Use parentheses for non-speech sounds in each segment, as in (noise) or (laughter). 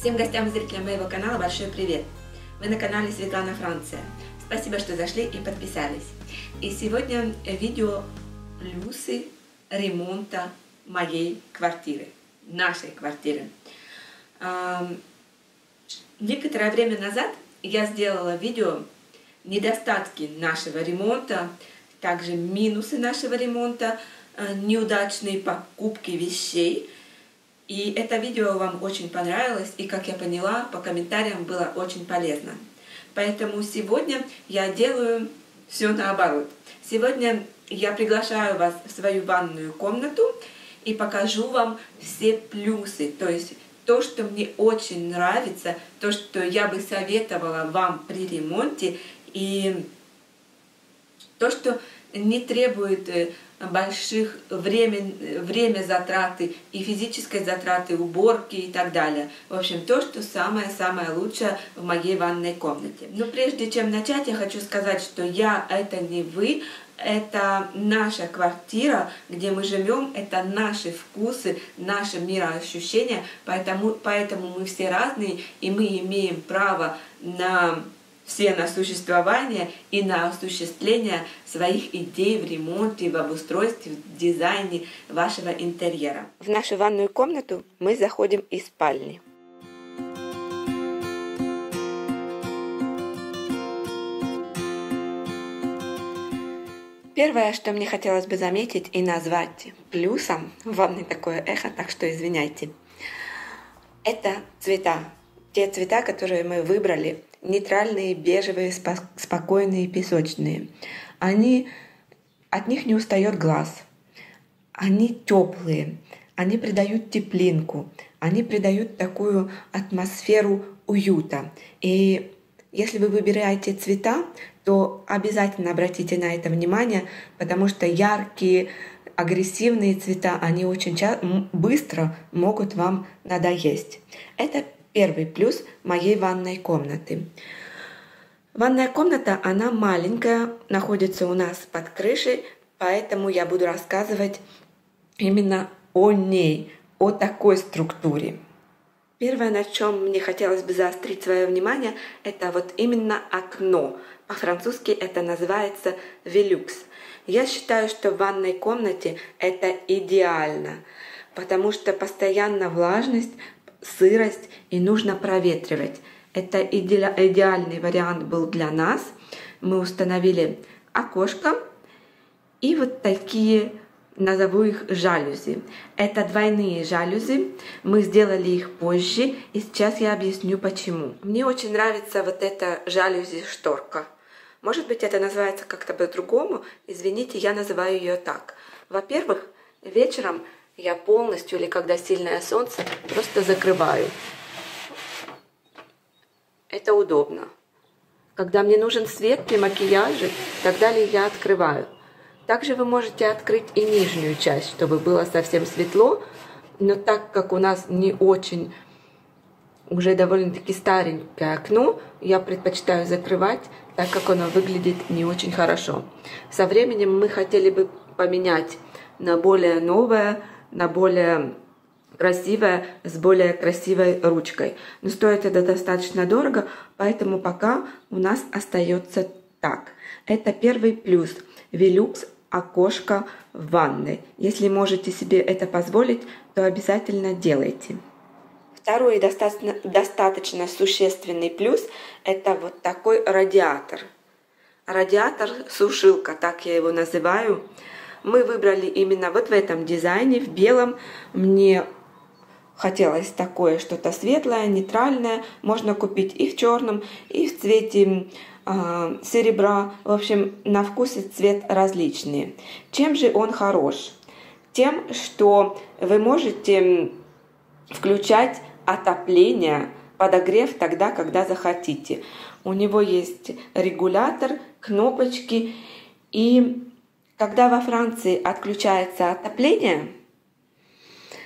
Всем гостям и зрителям моего канала большой привет! Вы на канале Светлана Франция. Спасибо, что зашли и подписались. И сегодня видео плюсы ремонта моей квартиры, нашей квартиры. Некоторое время назад я сделала видео недостатки нашего ремонта, также минусы нашего ремонта, э, неудачные покупки вещей – и это видео вам очень понравилось, и, как я поняла, по комментариям было очень полезно. Поэтому сегодня я делаю все наоборот. Сегодня я приглашаю вас в свою ванную комнату и покажу вам все плюсы, то есть то, что мне очень нравится, то, что я бы советовала вам при ремонте, и то, что не требует э, больших время, время затраты и физической затраты, уборки и так далее. В общем, то, что самое-самое лучшее в моей ванной комнате. Но прежде чем начать, я хочу сказать, что я — это не вы, это наша квартира, где мы живем, это наши вкусы, наше мироощущение, поэтому, поэтому мы все разные, и мы имеем право на все на существование и на осуществление своих идей в ремонте, в обустройстве, в дизайне вашего интерьера. В нашу ванную комнату мы заходим из спальни. Первое, что мне хотелось бы заметить и назвать плюсом, ванной такое эхо, так что извиняйте, это цвета. Те цвета, которые мы выбрали нейтральные, бежевые, спокойные, песочные. Они, от них не устает глаз. Они теплые, они придают теплинку, они придают такую атмосферу уюта. И если вы выбираете цвета, то обязательно обратите на это внимание, потому что яркие, агрессивные цвета, они очень быстро могут вам надоесть. Это Первый плюс моей ванной комнаты. Ванная комната, она маленькая, находится у нас под крышей, поэтому я буду рассказывать именно о ней, о такой структуре. Первое, на чем мне хотелось бы заострить свое внимание, это вот именно окно. По-французски это называется «велюкс». Я считаю, что в ванной комнате это идеально, потому что постоянно влажность сырость и нужно проветривать. Это идеальный вариант был для нас. Мы установили окошко и вот такие назову их жалюзи. Это двойные жалюзи. Мы сделали их позже, и сейчас я объясню почему. Мне очень нравится вот эта жалюзи-шторка. Может быть, это называется как-то по-другому. Извините, я называю ее так. Во-первых, вечером я полностью, или когда сильное солнце, просто закрываю. Это удобно. Когда мне нужен свет при макияже, тогда ли я открываю. Также вы можете открыть и нижнюю часть, чтобы было совсем светло, но так как у нас не очень уже довольно-таки старенькое окно, я предпочитаю закрывать, так как оно выглядит не очень хорошо. Со временем мы хотели бы поменять на более новое, на более красивое, с более красивой ручкой. Но стоит это достаточно дорого, поэтому пока у нас остается так. Это первый плюс. Велюкс окошко в ванной. Если можете себе это позволить, то обязательно делайте. Второй достаточно, достаточно существенный плюс – это вот такой радиатор. Радиатор-сушилка, так я его называю – мы выбрали именно вот в этом дизайне, в белом. Мне хотелось такое что-то светлое, нейтральное. Можно купить и в черном, и в цвете э, серебра. В общем, на вкус и цвет различные. Чем же он хорош? Тем, что вы можете включать отопление, подогрев тогда, когда захотите. У него есть регулятор, кнопочки и когда во Франции отключается отопление,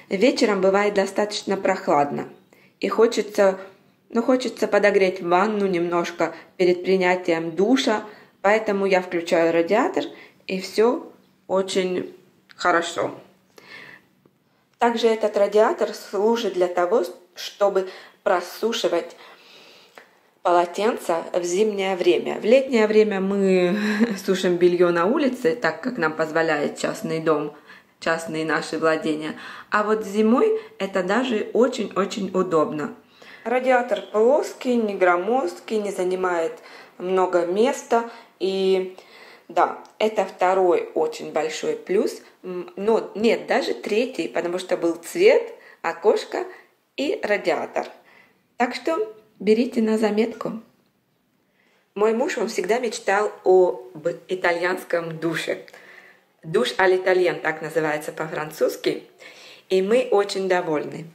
вечером бывает достаточно прохладно. И хочется, ну, хочется подогреть ванну немножко перед принятием душа, поэтому я включаю радиатор, и все очень хорошо. Также этот радиатор служит для того, чтобы просушивать полотенца в зимнее время. В летнее время мы (laughs) сушим белье на улице, так как нам позволяет частный дом, частные наши владения. А вот зимой это даже очень-очень удобно. Радиатор плоский, не громоздкий, не занимает много места. И да, это второй очень большой плюс. Но нет, даже третий, потому что был цвет, окошко и радиатор. Так что берите на заметку. Мой муж, он всегда мечтал об итальянском душе. Душ аль-итальян, так называется по-французски. И мы очень довольны.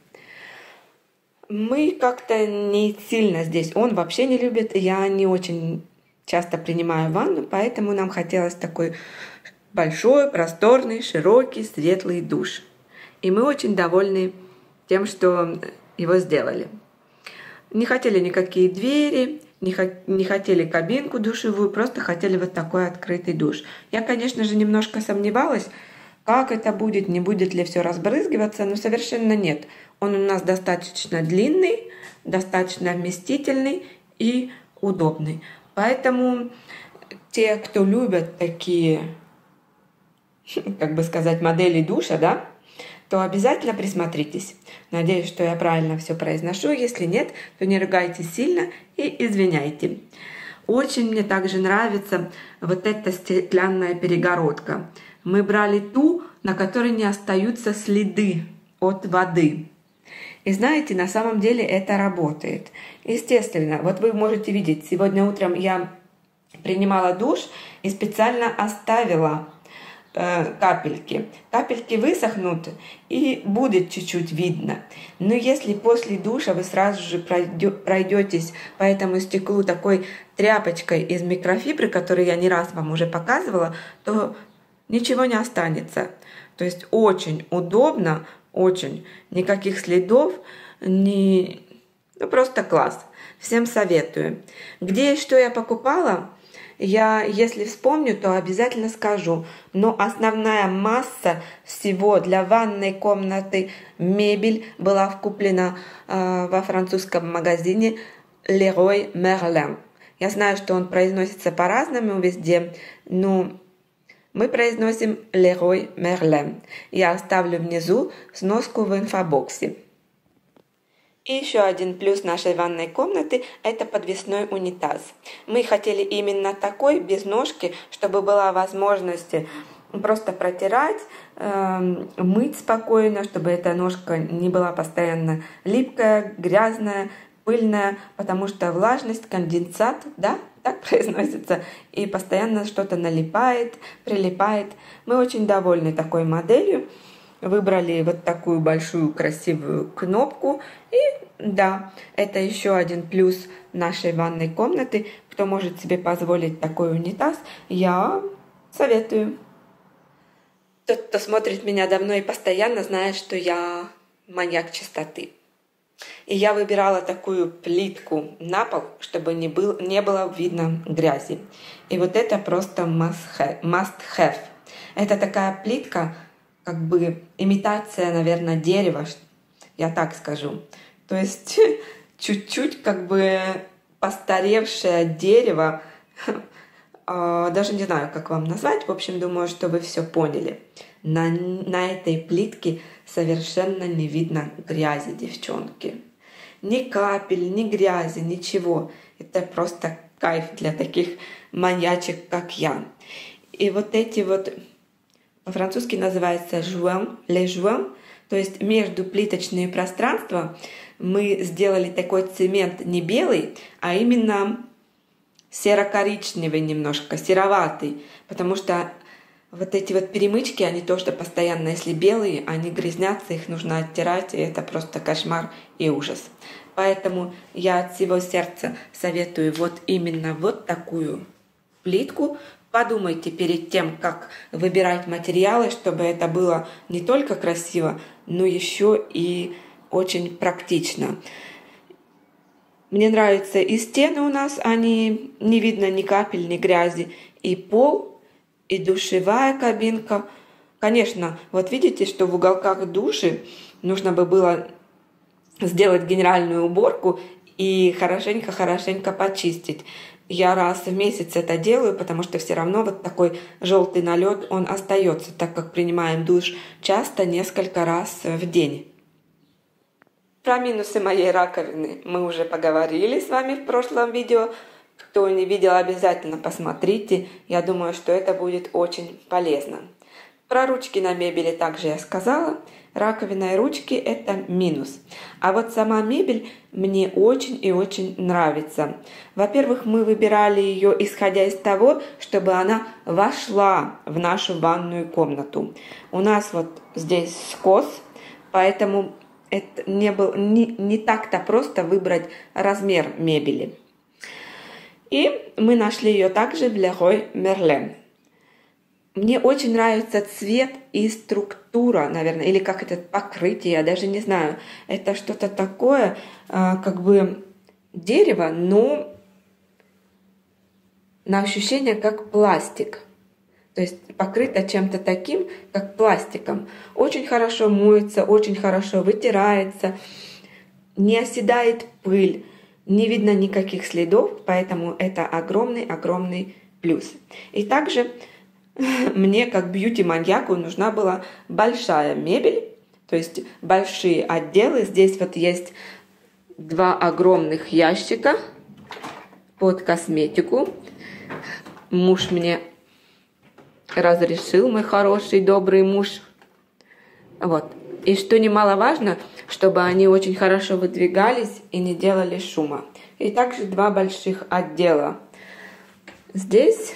Мы как-то не сильно здесь. Он вообще не любит. Я не очень часто принимаю ванну, поэтому нам хотелось такой большой, просторный, широкий, светлый душ. И мы очень довольны тем, что его сделали. Не хотели никакие двери, не, хот не хотели кабинку душевую, просто хотели вот такой открытый душ. Я, конечно же, немножко сомневалась, как это будет, не будет ли все разбрызгиваться, но совершенно нет. Он у нас достаточно длинный, достаточно вместительный и удобный. Поэтому те, кто любят такие, (laughs) как бы сказать, модели душа, да, то обязательно присмотритесь. Надеюсь, что я правильно все произношу. Если нет, то не ругайте сильно и извиняйте. Очень мне также нравится вот эта стеклянная перегородка. Мы брали ту, на которой не остаются следы от воды. И знаете, на самом деле это работает. Естественно, вот вы можете видеть, сегодня утром я принимала душ и специально оставила капельки. Капельки высохнут и будет чуть-чуть видно. Но если после душа вы сразу же пройдетесь по этому стеклу такой тряпочкой из микрофибры, которую я не раз вам уже показывала, то ничего не останется. То есть очень удобно, очень. Никаких следов, ни... ну просто класс. Всем советую. Где и что я покупала, я, если вспомню, то обязательно скажу. Но основная масса всего для ванной комнаты, мебель была куплена э, во французском магазине Leroy Merlin. Я знаю, что он произносится по-разному везде, но мы произносим Leroy Merlin. Я оставлю внизу сноску в инфобоксе. И еще один плюс нашей ванной комнаты – это подвесной унитаз. Мы хотели именно такой, без ножки, чтобы была возможность просто протирать, эм, мыть спокойно, чтобы эта ножка не была постоянно липкая, грязная, пыльная, потому что влажность, конденсат, да, так (laughs) произносится, и постоянно что-то налипает, прилипает. Мы очень довольны такой моделью выбрали вот такую большую красивую кнопку. И да, это еще один плюс нашей ванной комнаты. Кто может себе позволить такой унитаз, я советую. Тот, кто смотрит меня давно и постоянно, знает, что я маньяк чистоты. И я выбирала такую плитку на пол, чтобы не, был, не было видно грязи. И вот это просто must have. Must have. Это такая плитка, как бы имитация, наверное, дерева, я так скажу. То есть (laughs) чуть-чуть как бы постаревшее дерево, (laughs) а, даже не знаю, как вам назвать, в общем, думаю, что вы все поняли. На, на этой плитке совершенно не видно грязи, девчонки. Ни капель, ни грязи, ничего. Это просто кайф для таких маньячек, как я. И вот эти вот по-французски называется «jouin», «les jouins», то есть между плиточные пространства мы сделали такой цемент не белый, а именно серо-коричневый немножко, сероватый, потому что вот эти вот перемычки, они тоже постоянно, если белые, они грязнятся, их нужно оттирать, и это просто кошмар и ужас. Поэтому я от всего сердца советую вот именно вот такую плитку, Подумайте перед тем, как выбирать материалы, чтобы это было не только красиво, но еще и очень практично. Мне нравятся и стены у нас, они не видно ни капель, ни грязи, и пол, и душевая кабинка. Конечно, вот видите, что в уголках души нужно бы было сделать генеральную уборку и хорошенько-хорошенько почистить. Я раз в месяц это делаю, потому что все равно вот такой желтый налет, он остается, так как принимаем душ часто, несколько раз в день. Про минусы моей раковины мы уже поговорили с вами в прошлом видео. Кто не видел, обязательно посмотрите. Я думаю, что это будет очень полезно. Про ручки на мебели также я сказала. Раковина и ручки – это минус. А вот сама мебель мне очень и очень нравится. Во-первых, мы выбирали ее исходя из того, чтобы она вошла в нашу ванную комнату. У нас вот здесь скос, поэтому это не, был, не, не так-то просто выбрать размер мебели. И мы нашли ее также в Leroy Merlin. Мне очень нравится цвет и структура, наверное, или как это покрытие, я даже не знаю. Это что-то такое, а, как бы дерево, но на ощущение как пластик. То есть покрыто чем-то таким, как пластиком. Очень хорошо моется, очень хорошо вытирается, не оседает пыль, не видно никаких следов, поэтому это огромный-огромный плюс. И также мне, как бьюти-маньяку, нужна была большая мебель, то есть большие отделы. Здесь вот есть два огромных ящика под косметику. Муж мне разрешил, мой хороший, добрый муж. Вот. И что немаловажно, чтобы они очень хорошо выдвигались и не делали шума. И также два больших отдела. Здесь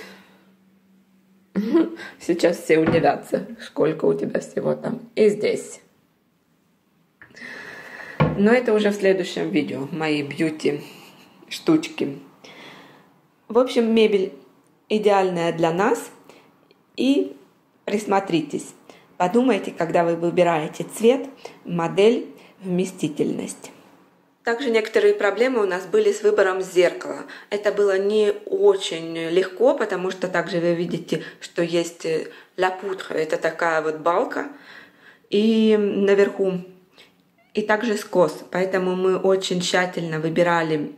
(laughs) Сейчас все удивятся, сколько у тебя всего там. И здесь. Но это уже в следующем видео, мои бьюти штучки. В общем, мебель идеальная для нас. И присмотритесь. Подумайте, когда вы выбираете цвет, модель, вместительность. Также некоторые проблемы у нас были с выбором зеркала. Это было не очень легко, потому что также вы видите, что есть ла путра, это такая вот балка, и наверху, и также скос. Поэтому мы очень тщательно выбирали,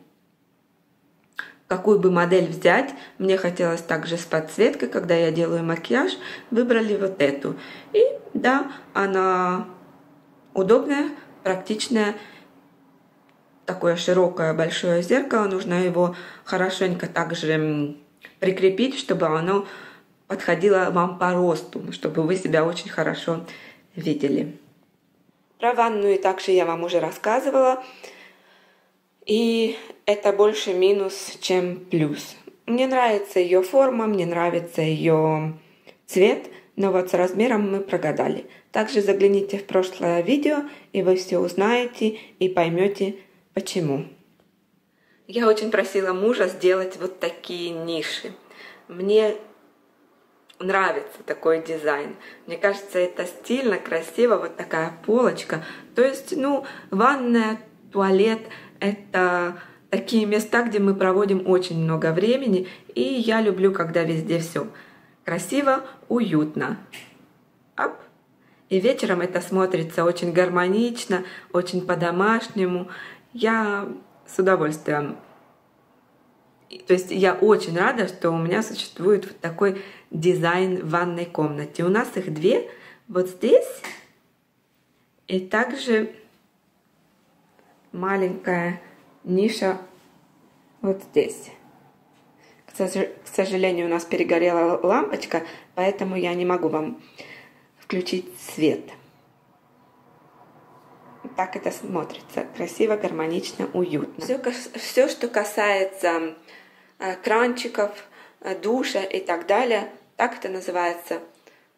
какую бы модель взять. Мне хотелось также с подсветкой, когда я делаю макияж, выбрали вот эту. И да, она удобная, практичная, такое широкое большое зеркало, нужно его хорошенько также прикрепить, чтобы оно подходило вам по росту, чтобы вы себя очень хорошо видели. Про ванную также я вам уже рассказывала. И это больше минус, чем плюс. Мне нравится ее форма, мне нравится ее цвет, но вот с размером мы прогадали. Также загляните в прошлое видео, и вы все узнаете и поймете, Почему? Я очень просила мужа сделать вот такие ниши. Мне нравится такой дизайн. Мне кажется, это стильно, красиво, вот такая полочка. То есть, ну, ванная, туалет — это такие места, где мы проводим очень много времени, и я люблю, когда везде все красиво, уютно. Ап. И вечером это смотрится очень гармонично, очень по-домашнему. Я с удовольствием. То есть я очень рада, что у меня существует вот такой дизайн в ванной комнате. У нас их две. Вот здесь и также маленькая ниша вот здесь. К сожалению, у нас перегорела лампочка, поэтому я не могу вам включить свет так это смотрится. Красиво, гармонично, уютно. Все, все что касается э, кранчиков, э, душа и так далее, так это называется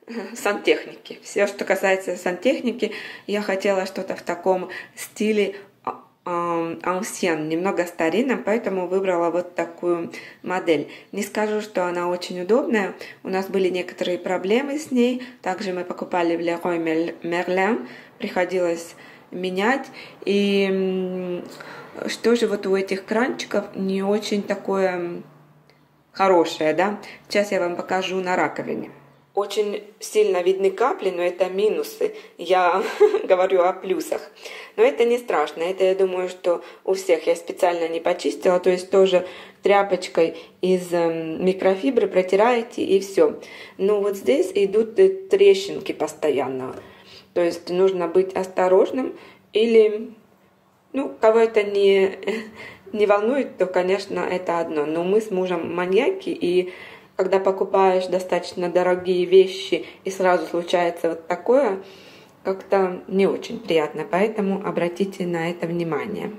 э, сантехники. Все, что касается сантехники, я хотела что-то в таком стиле аусен, немного старинном, поэтому выбрала вот такую модель. Не скажу, что она очень удобная, у нас были некоторые проблемы с ней, также мы покупали в Leroy Merlin, приходилось менять. И что же вот у этих кранчиков не очень такое хорошее, да? Сейчас я вам покажу на раковине. очень сильно видны капли, но это минусы. Я (laughs) говорю о плюсах. Но это не страшно. Это, я думаю, что у всех я специально не почистила. То есть тоже тряпочкой из эм, микрофибры протираете и все. Но вот здесь идут трещинки постоянно. То есть нужно быть осторожным или, ну, кого это не, не волнует, то, конечно, это одно. Но мы с мужем маньяки и когда покупаешь достаточно дорогие вещи и сразу случается вот такое, как-то не очень приятно, поэтому обратите на это внимание.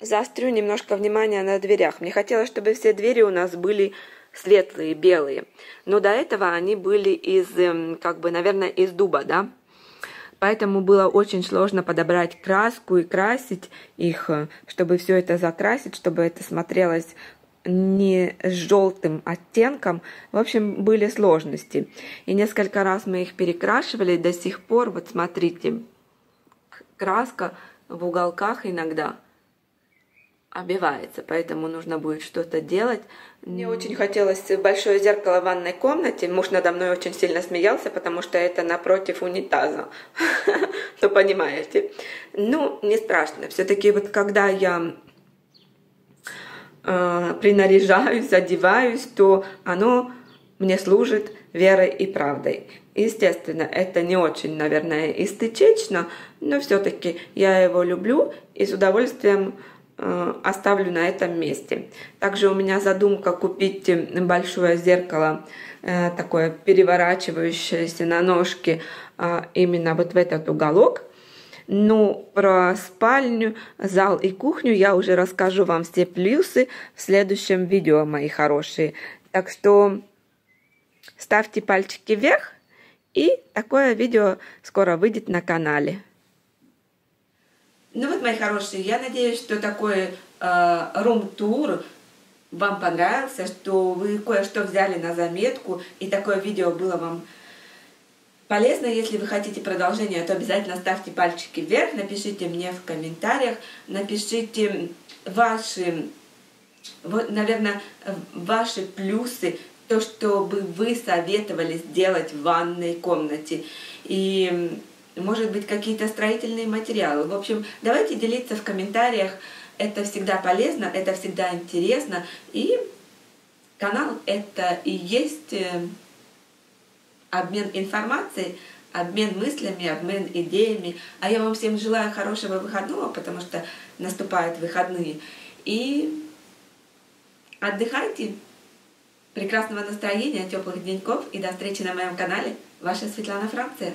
Заострю немножко внимание на дверях. Мне хотелось, чтобы все двери у нас были светлые, белые. Но до этого они были из, эм, как бы, наверное, из дуба, да? Поэтому было очень сложно подобрать краску и красить их, э, чтобы все это закрасить, чтобы это смотрелось не с желтым оттенком. В общем, были сложности. И несколько раз мы их перекрашивали. До сих пор, вот смотрите, краска в уголках иногда обивается, поэтому нужно будет что-то делать. Мне очень хотелось большое зеркало в ванной комнате. Муж надо мной очень сильно смеялся, потому что это напротив унитаза. (laughs) Ну, понимаете. Ну, не страшно. Все-таки вот когда я э, принаряжаюсь, одеваюсь, то оно мне служит верой и правдой. Естественно, это не очень, наверное, эстетично, но все-таки я его люблю и с удовольствием оставлю на этом месте. Также у меня задумка купить большое зеркало, э, такое переворачивающееся на ножке э, именно вот в этот уголок – ну, про спальню, зал и кухню я уже расскажу вам все плюсы в следующем видео, мои хорошие. Так что ставьте пальчики вверх, и такое видео скоро выйдет на канале. Ну вот, мои хорошие, я надеюсь, что такой э, рум-тур вам понравился, что вы кое-что взяли на заметку, и такое видео было вам полезно. Если вы хотите продолжение, то обязательно ставьте пальчики вверх, напишите мне в комментариях, напишите ваши, вот, наверное, ваши плюсы, то, что бы вы советовали сделать в ванной комнате. И, может быть, какие-то строительные материалы. В общем, давайте делиться в комментариях. Это всегда полезно, это всегда интересно. И канал это и есть э, обмен информацией, обмен мыслями, обмен идеями. А я вам всем желаю хорошего выходного, потому что наступают выходные. И отдыхайте, прекрасного настроения, теплых деньков и до встречи на моем канале. Ваша Светлана Франция.